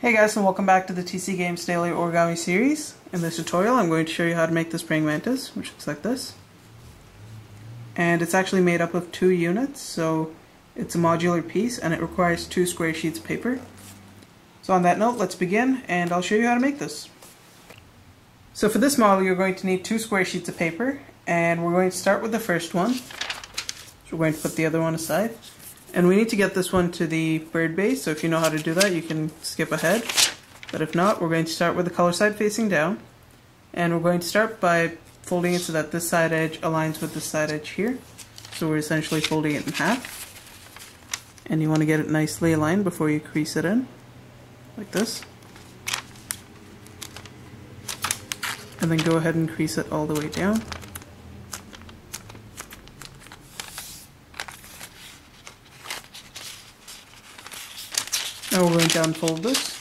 Hey guys and welcome back to the TC Games Daily Origami series. In this tutorial I'm going to show you how to make this praying mantis, which looks like this. And it's actually made up of two units, so it's a modular piece and it requires two square sheets of paper. So on that note, let's begin and I'll show you how to make this. So for this model you're going to need two square sheets of paper and we're going to start with the first one. So we're going to put the other one aside. And we need to get this one to the bird base, so if you know how to do that, you can skip ahead. But if not, we're going to start with the color side facing down. And we're going to start by folding it so that this side edge aligns with this side edge here. So we're essentially folding it in half. And you want to get it nicely aligned before you crease it in, like this. And then go ahead and crease it all the way down. Now we're going unfold this.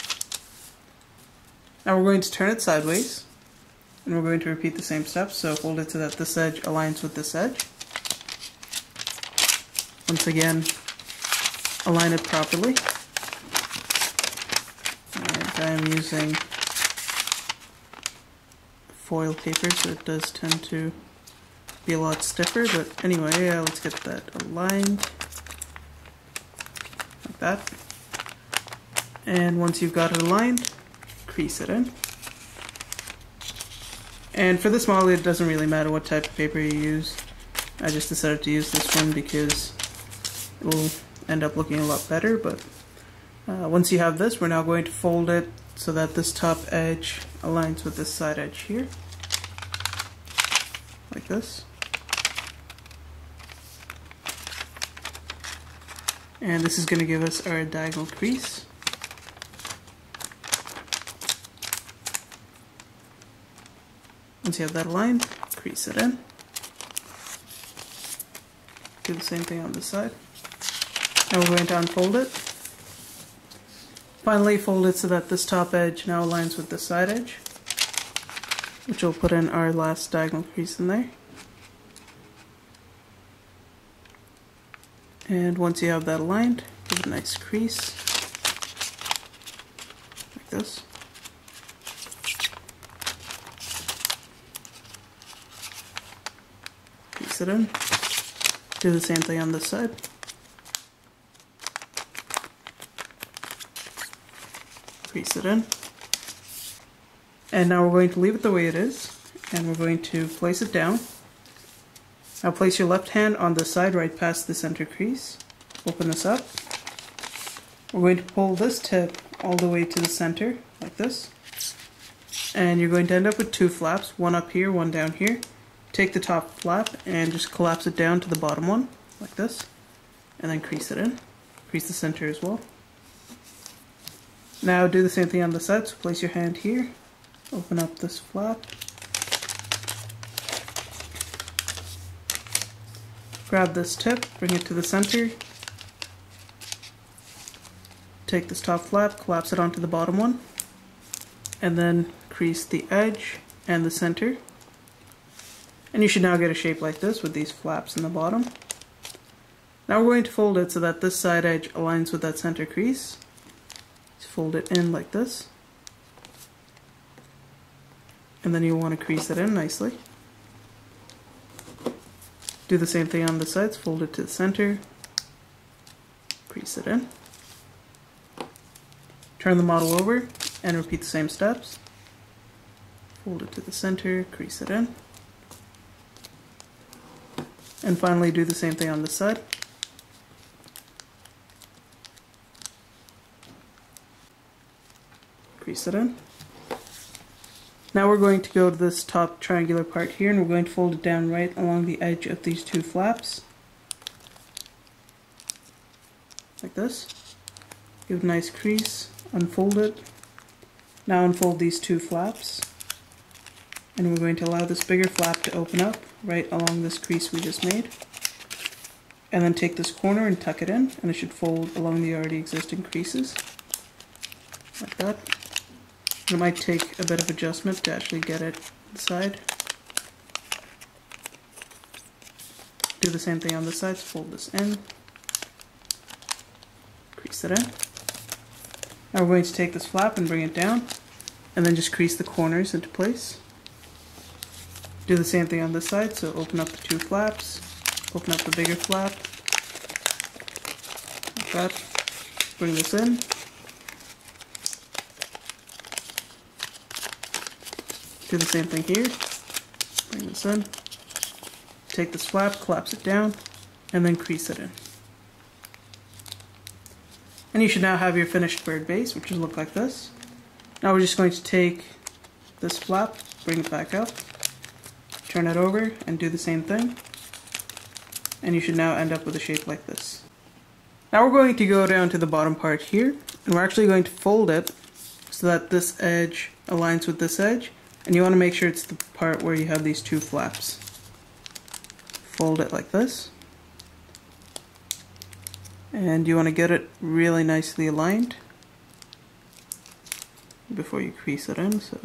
Now we're going to turn it sideways. And we're going to repeat the same steps. So fold it so that this edge aligns with this edge. Once again, align it properly. And I am using foil paper, so it does tend to be a lot stiffer. But anyway, yeah, let's get that aligned. Like that. And once you've got it aligned, crease it in. And for this model, it doesn't really matter what type of paper you use. I just decided to use this one because it will end up looking a lot better. But uh, once you have this, we're now going to fold it so that this top edge aligns with this side edge here. Like this. And this is going to give us our diagonal crease. Once you have that aligned, crease it in. Do the same thing on this side. And we're going to unfold it. Finally fold it so that this top edge now aligns with the side edge, which we'll put in our last diagonal crease in there. And once you have that aligned, give it a nice crease, like this. It in. Do the same thing on this side. Crease it in. And now we're going to leave it the way it is, and we're going to place it down. Now place your left hand on the side right past the center crease. Open this up. We're going to pull this tip all the way to the center, like this. And you're going to end up with two flaps, one up here, one down here take the top flap and just collapse it down to the bottom one, like this, and then crease it in. Crease the center as well. Now do the same thing on the side, so place your hand here, open up this flap, grab this tip, bring it to the center, take this top flap, collapse it onto the bottom one, and then crease the edge and the center and you should now get a shape like this with these flaps in the bottom. Now we're going to fold it so that this side edge aligns with that center crease. Just fold it in like this. And then you'll want to crease it in nicely. Do the same thing on the sides, fold it to the center, crease it in. Turn the model over and repeat the same steps. Fold it to the center, crease it in. And finally do the same thing on this side. Crease it in. Now we're going to go to this top triangular part here and we're going to fold it down right along the edge of these two flaps. Like this. Give a nice crease, unfold it. Now unfold these two flaps and we're going to allow this bigger flap to open up right along this crease we just made. And then take this corner and tuck it in, and it should fold along the already existing creases, like that. And it might take a bit of adjustment to actually get it inside. Do the same thing on the sides, fold this in, crease it in. Now we're going to take this flap and bring it down and then just crease the corners into place. Do the same thing on this side, so open up the two flaps, open up the bigger flap, like that, bring this in, do the same thing here, bring this in, take this flap, collapse it down, and then crease it in. And you should now have your finished bird base, which will look like this. Now we're just going to take this flap, bring it back up, turn it over, and do the same thing. And you should now end up with a shape like this. Now we're going to go down to the bottom part here, and we're actually going to fold it so that this edge aligns with this edge, and you want to make sure it's the part where you have these two flaps. Fold it like this and you want to get it really nicely aligned before you crease it in so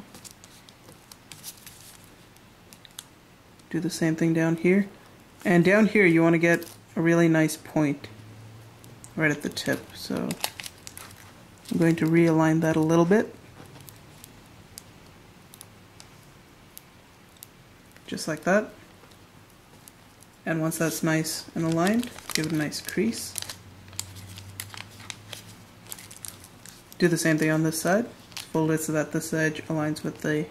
do the same thing down here. And down here you want to get a really nice point right at the tip. So I'm going to realign that a little bit. Just like that. And once that's nice and aligned give it a nice crease. Do the same thing on this side. Fold it so that this edge aligns with the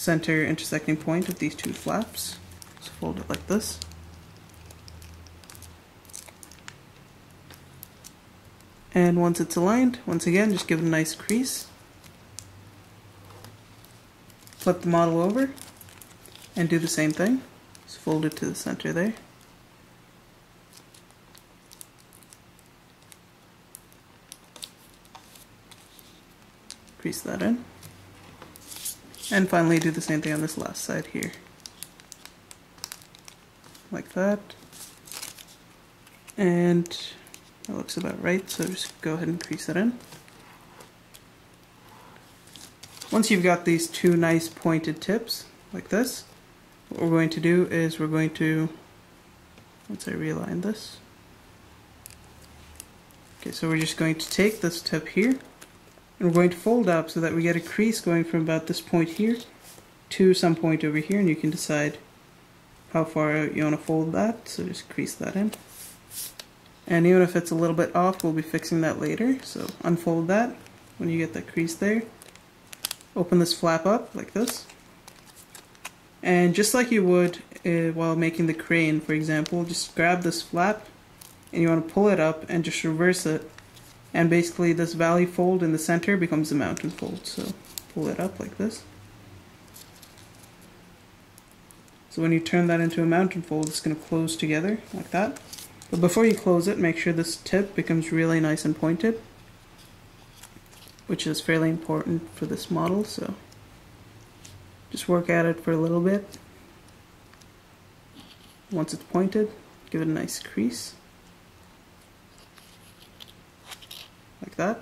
center intersecting point of these two flaps. So fold it like this. And once it's aligned, once again, just give it a nice crease. Flip the model over and do the same thing. Just fold it to the center there. crease that in. And finally do the same thing on this last side here. Like that. And that looks about right, so just go ahead and crease that in. Once you've got these two nice pointed tips, like this, what we're going to do is we're going to, once I realign this, okay, so we're just going to take this tip here, and we're going to fold up so that we get a crease going from about this point here to some point over here and you can decide how far out you want to fold that so just crease that in. And even if it's a little bit off we'll be fixing that later so unfold that. When you get that crease there open this flap up like this. And just like you would uh, while making the crane for example just grab this flap and you want to pull it up and just reverse it and basically this valley fold in the center becomes a mountain fold. So pull it up like this. So when you turn that into a mountain fold it's going to close together like that. But before you close it make sure this tip becomes really nice and pointed which is fairly important for this model so. Just work at it for a little bit. Once it's pointed give it a nice crease that.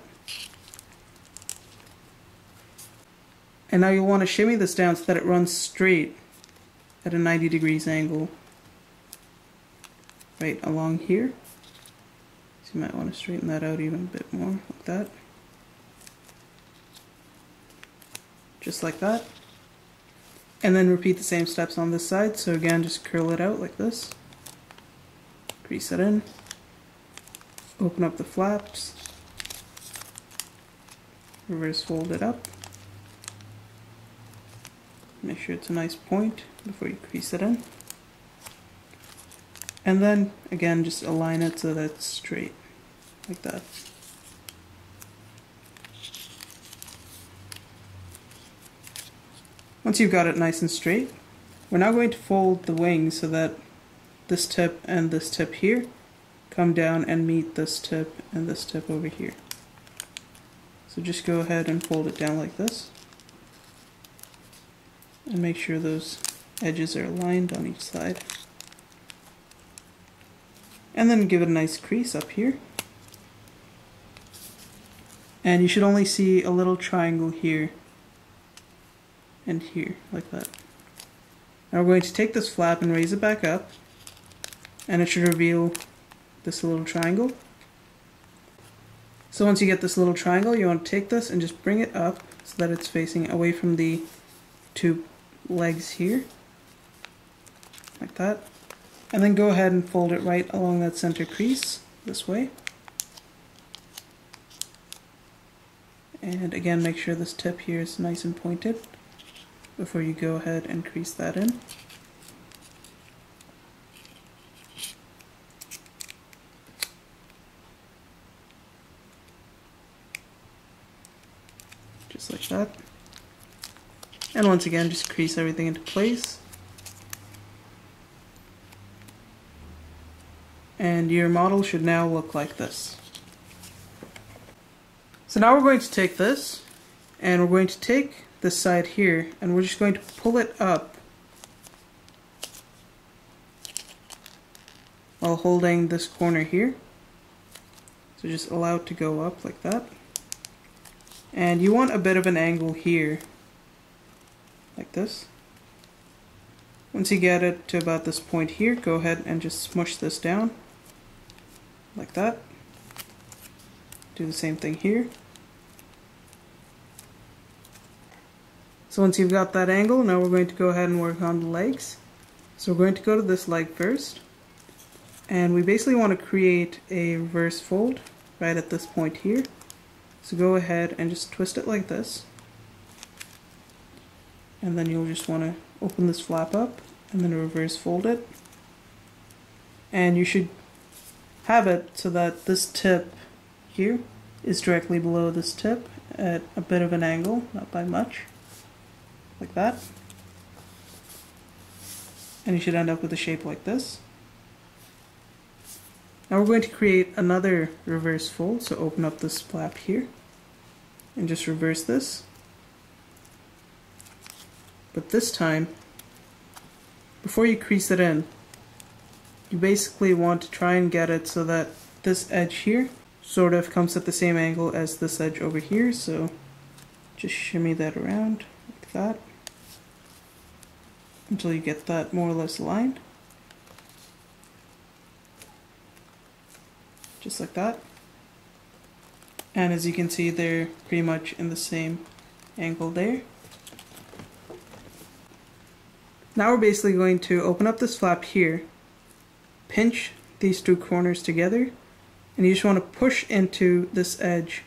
And now you'll want to shimmy this down so that it runs straight at a 90 degrees angle right along here. So you might want to straighten that out even a bit more like that. Just like that. And then repeat the same steps on this side. So again, just curl it out like this. Crease it in. Open up the flaps reverse fold it up. Make sure it's a nice point before you crease it in. And then again just align it so that it's straight like that. Once you've got it nice and straight we're now going to fold the wings so that this tip and this tip here come down and meet this tip and this tip over here so just go ahead and fold it down like this. And make sure those edges are aligned on each side. And then give it a nice crease up here. And you should only see a little triangle here and here, like that. Now we're going to take this flap and raise it back up. And it should reveal this little triangle. So once you get this little triangle, you want to take this and just bring it up so that it's facing away from the two legs here. Like that. And then go ahead and fold it right along that center crease, this way. And again, make sure this tip here is nice and pointed before you go ahead and crease that in. Just like that. And once again, just crease everything into place. And your model should now look like this. So now we're going to take this and we're going to take this side here and we're just going to pull it up while holding this corner here. So just allow it to go up like that. And you want a bit of an angle here, like this. Once you get it to about this point here, go ahead and just smush this down, like that. Do the same thing here. So once you've got that angle, now we're going to go ahead and work on the legs. So we're going to go to this leg first. And we basically want to create a reverse fold right at this point here. So go ahead and just twist it like this. And then you'll just want to open this flap up and then reverse fold it. And you should have it so that this tip here is directly below this tip at a bit of an angle, not by much, like that. And you should end up with a shape like this. Now we're going to create another reverse fold, so open up this flap here and just reverse this. But this time, before you crease it in, you basically want to try and get it so that this edge here sort of comes at the same angle as this edge over here, so just shimmy that around like that until you get that more or less aligned. Just like that. And as you can see, they're pretty much in the same angle there. Now we're basically going to open up this flap here, pinch these two corners together, and you just want to push into this edge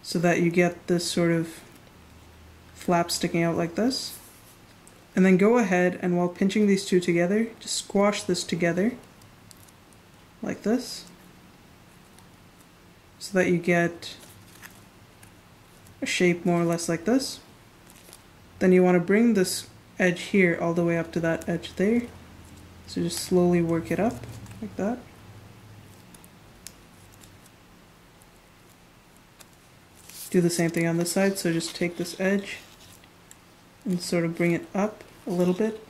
so that you get this sort of flap sticking out like this. And then go ahead and while pinching these two together, just squash this together like this so that you get a shape more or less like this. Then you want to bring this edge here all the way up to that edge there. So just slowly work it up like that. Do the same thing on this side, so just take this edge and sort of bring it up a little bit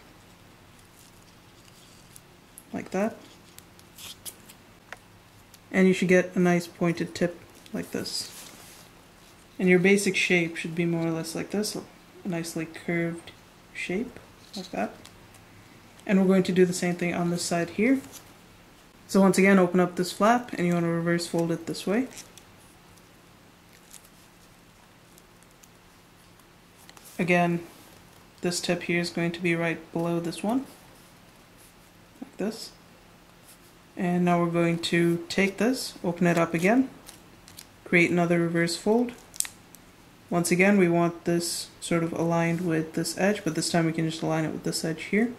like that. And you should get a nice pointed tip like this. And your basic shape should be more or less like this, nicely curved shape like that. And we're going to do the same thing on this side here. So once again, open up this flap and you want to reverse fold it this way. Again, this tip here is going to be right below this one, like this. And now we're going to take this, open it up again, create another reverse fold. Once again, we want this sort of aligned with this edge, but this time we can just align it with this edge here,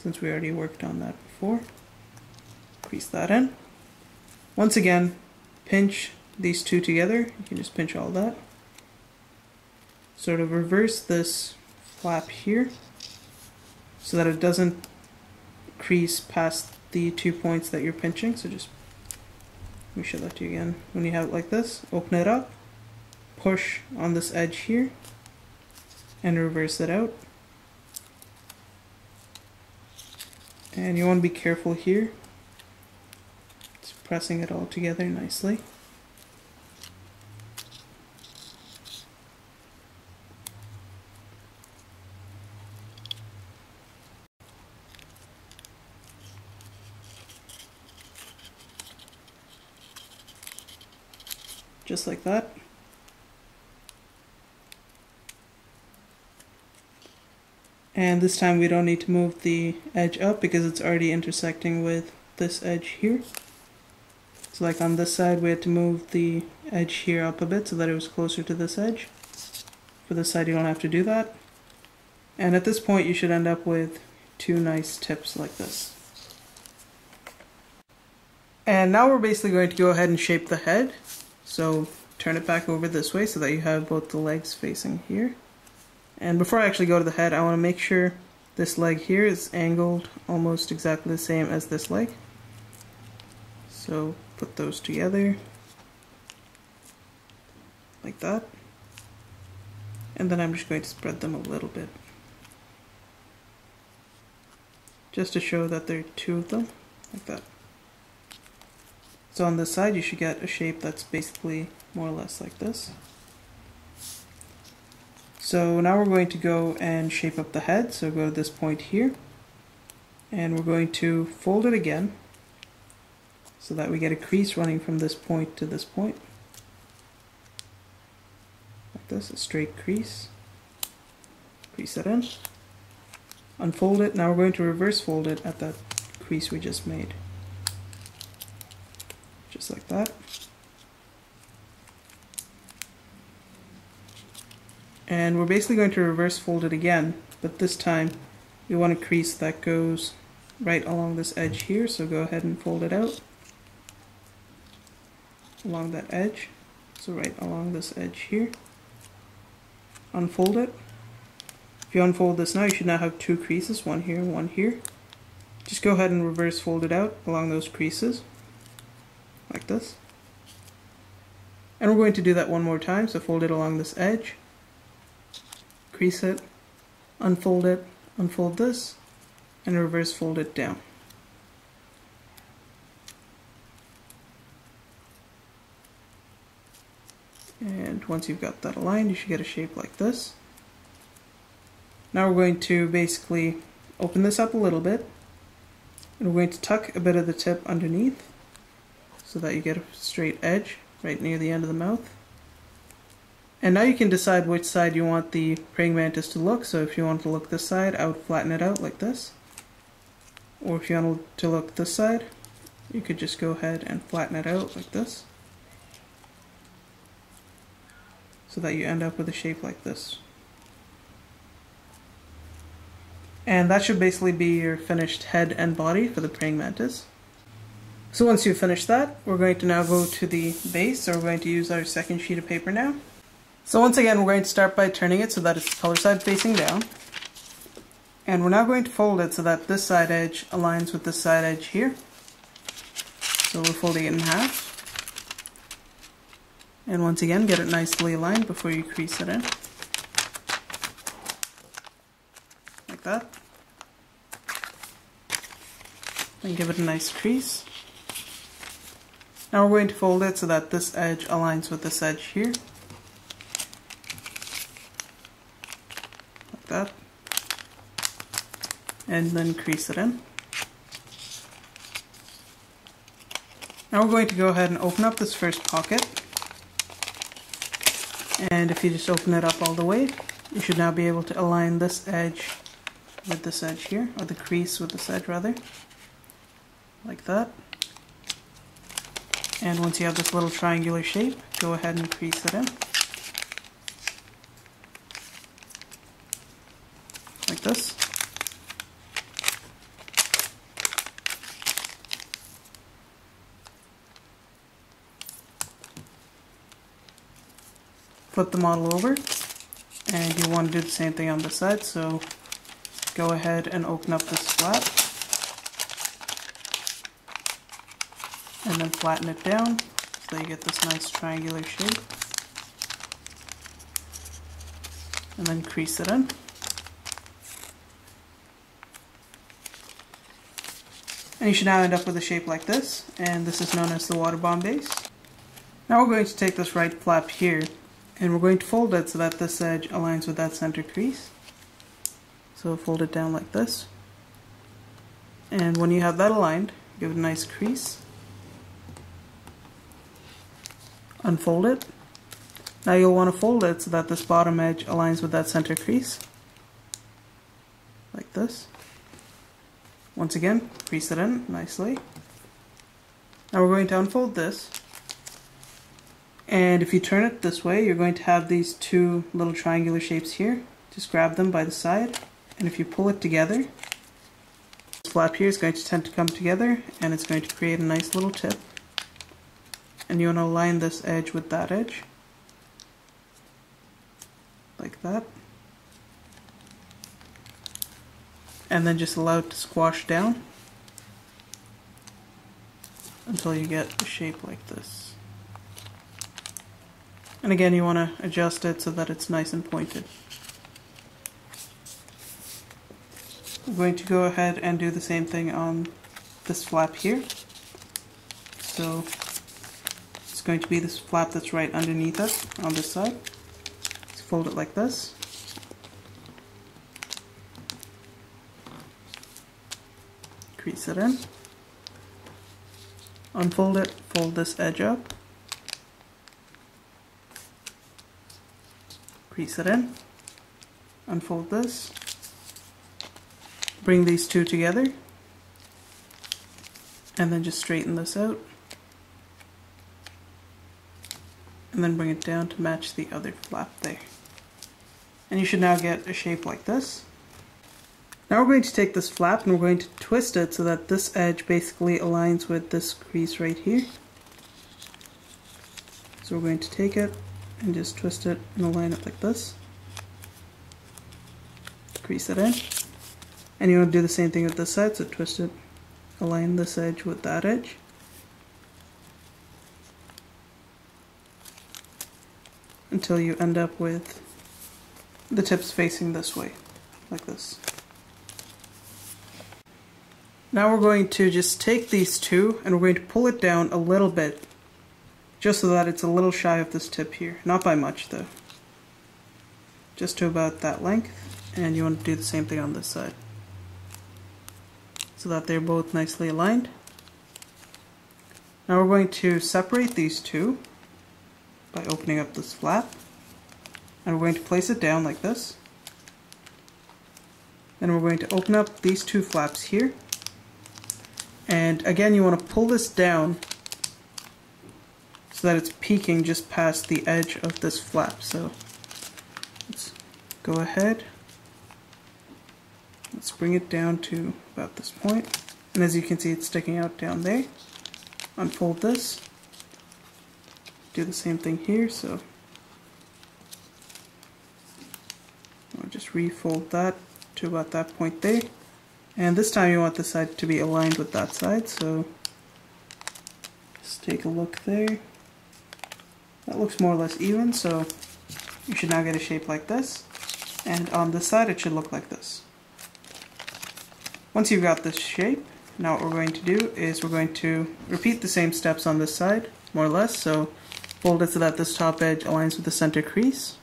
since we already worked on that before. Crease that in. Once again, pinch these two together. You can just pinch all that sort of reverse this flap here so that it doesn't crease past the two points that you're pinching. So just, let me show that to you again. When you have it like this, open it up, push on this edge here, and reverse it out. And you want to be careful here. It's pressing it all together nicely. just like that. And this time we don't need to move the edge up because it's already intersecting with this edge here. So like on this side we had to move the edge here up a bit so that it was closer to this edge. For this side you don't have to do that. And at this point you should end up with two nice tips like this. And now we're basically going to go ahead and shape the head. So turn it back over this way so that you have both the legs facing here. And before I actually go to the head, I want to make sure this leg here is angled almost exactly the same as this leg. So put those together like that. And then I'm just going to spread them a little bit. Just to show that there are two of them, like that. So on this side you should get a shape that's basically more or less like this. So now we're going to go and shape up the head. So go to this point here and we're going to fold it again so that we get a crease running from this point to this point. Like this, a straight crease. Crease that in. Unfold it. Now we're going to reverse fold it at that crease we just made. Just like that. And we're basically going to reverse fold it again but this time we want a crease that goes right along this edge here so go ahead and fold it out. Along that edge so right along this edge here. Unfold it. If you unfold this now you should now have two creases one here one here. Just go ahead and reverse fold it out along those creases like this. And we're going to do that one more time so fold it along this edge crease it, unfold it, unfold this, and reverse fold it down. And once you've got that aligned, you should get a shape like this. Now we're going to basically open this up a little bit. And we're going to tuck a bit of the tip underneath so that you get a straight edge right near the end of the mouth. And now you can decide which side you want the praying mantis to look. So if you want to look this side, I would flatten it out like this. Or if you want to look this side, you could just go ahead and flatten it out like this. So that you end up with a shape like this. And that should basically be your finished head and body for the praying mantis. So once you've finished that, we're going to now go to the base, so we're going to use our second sheet of paper now. So once again, we're going to start by turning it so that it's color side facing down. And we're now going to fold it so that this side edge aligns with this side edge here. So we're folding it in half. And once again, get it nicely aligned before you crease it in. Like that. And give it a nice crease. Now we're going to fold it so that this edge aligns with this edge here. that and then crease it in. Now we're going to go ahead and open up this first pocket and if you just open it up all the way you should now be able to align this edge with this edge here, or the crease with this edge rather, like that. And once you have this little triangular shape, go ahead and crease it in. like this. Flip the model over and you want to do the same thing on the side so go ahead and open up this flap and then flatten it down so you get this nice triangular shape and then crease it in. And you should now end up with a shape like this, and this is known as the water bomb base. Now we're going to take this right flap here, and we're going to fold it so that this edge aligns with that center crease. So fold it down like this. And when you have that aligned, give it a nice crease. unfold it. Now you'll want to fold it so that this bottom edge aligns with that center crease. Like this. Once again, crease it in nicely. Now we're going to unfold this. And if you turn it this way, you're going to have these two little triangular shapes here. Just grab them by the side. And if you pull it together, this flap here is going to tend to come together and it's going to create a nice little tip. And you want to align this edge with that edge. Like that. And then just allow it to squash down until you get a shape like this. And again, you want to adjust it so that it's nice and pointed. I'm going to go ahead and do the same thing on this flap here. So it's going to be this flap that's right underneath us on this side. Let's fold it like this. Crease it in unfold it, fold this edge up, crease it in, unfold this, bring these two together, and then just straighten this out, and then bring it down to match the other flap there. And you should now get a shape like this. Now we're going to take this flap and we're going to twist it so that this edge basically aligns with this crease right here. So we're going to take it and just twist it and align it like this. Crease it in. And you want to do the same thing with this side, so twist it, align this edge with that edge. Until you end up with the tips facing this way, like this. Now we're going to just take these two and we're going to pull it down a little bit just so that it's a little shy of this tip here. Not by much though. Just to about that length and you want to do the same thing on this side. So that they're both nicely aligned. Now we're going to separate these two by opening up this flap and we're going to place it down like this. Then we're going to open up these two flaps here and again, you want to pull this down so that it's peeking just past the edge of this flap. So let's go ahead. Let's bring it down to about this point. And as you can see, it's sticking out down there. Unfold this. Do the same thing here. So I'll just refold that to about that point there. And this time you want the side to be aligned with that side, so let's take a look there. That looks more or less even, so you should now get a shape like this. And on this side it should look like this. Once you've got this shape, now what we're going to do is we're going to repeat the same steps on this side, more or less. So fold it so that this top edge aligns with the center crease.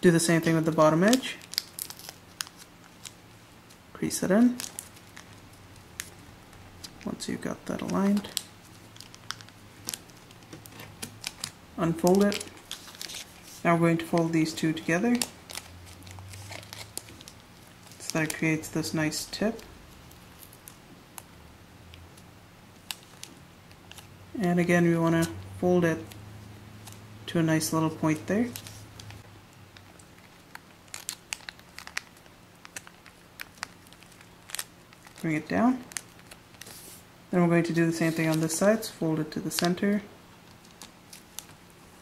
Do the same thing with the bottom edge. Crease it in. Once you've got that aligned. Unfold it. Now we're going to fold these two together. So that it creates this nice tip. And again we want to fold it to a nice little point there. bring it down. Then we're going to do the same thing on this side, so fold it to the center,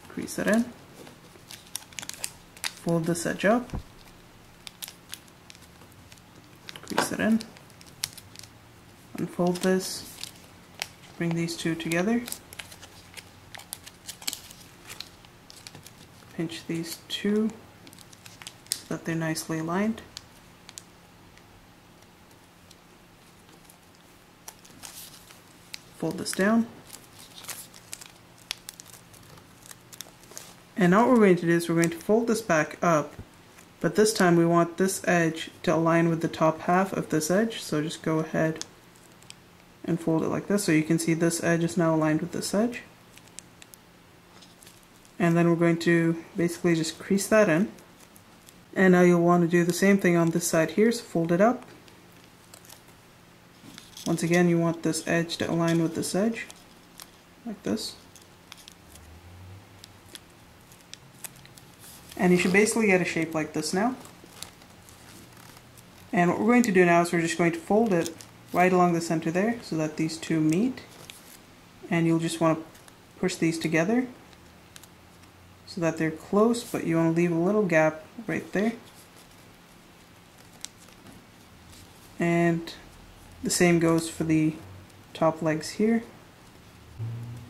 crease it in, fold this edge up, crease it in, unfold this, bring these two together, pinch these two so that they're nicely aligned. Fold this down. And now what we're going to do is we're going to fold this back up, but this time we want this edge to align with the top half of this edge, so just go ahead and fold it like this so you can see this edge is now aligned with this edge. And then we're going to basically just crease that in. And now you'll want to do the same thing on this side here, so fold it up. Once again, you want this edge to align with this edge, like this. And you should basically get a shape like this now. And what we're going to do now is we're just going to fold it right along the center there so that these two meet. And you'll just want to push these together so that they're close, but you want to leave a little gap right there. And the same goes for the top legs here.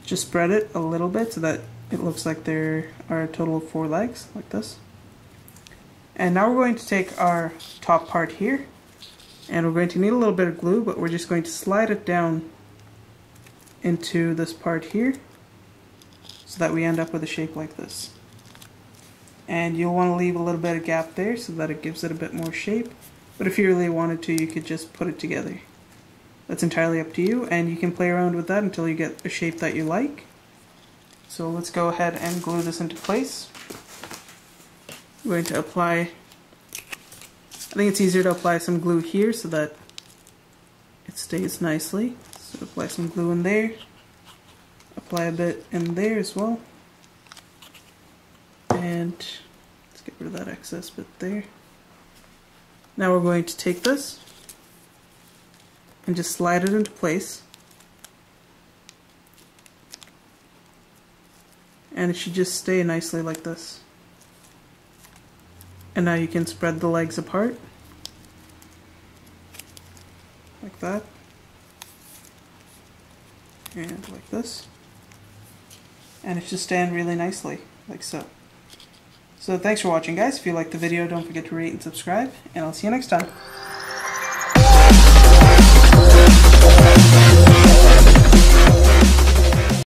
Just spread it a little bit so that it looks like there are a total of four legs, like this. And now we're going to take our top part here, and we're going to need a little bit of glue, but we're just going to slide it down into this part here, so that we end up with a shape like this. And you'll want to leave a little bit of gap there so that it gives it a bit more shape, but if you really wanted to, you could just put it together. That's entirely up to you, and you can play around with that until you get a shape that you like. So let's go ahead and glue this into place. I'm going to apply, I think it's easier to apply some glue here so that it stays nicely. So apply some glue in there, apply a bit in there as well, and let's get rid of that excess bit there. Now we're going to take this and just slide it into place. And it should just stay nicely like this. And now you can spread the legs apart. Like that. And like this. And it should stand really nicely, like so. So thanks for watching guys. If you liked the video, don't forget to rate and subscribe, and I'll see you next time.